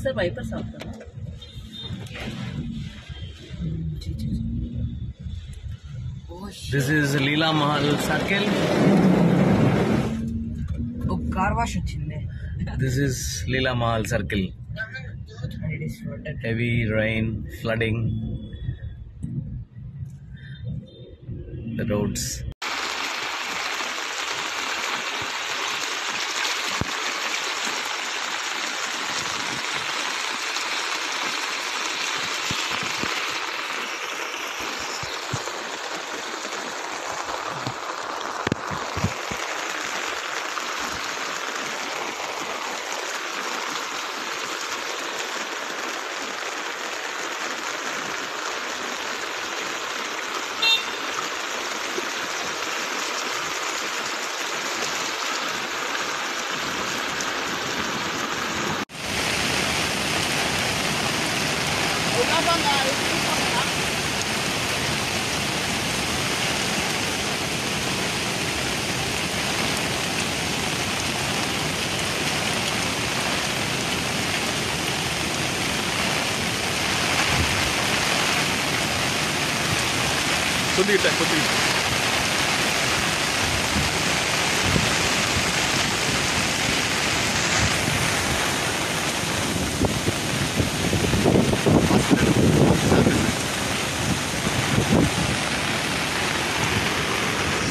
Sir wiper साफ़ करना this is Leela Mahal circle car wash this is Leela Mahal circle heavy rain flooding the roads. Смотри, так, смотри.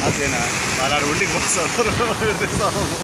ಅದೇನಾ ನಾನು ಉಂಡಿಗೆ bus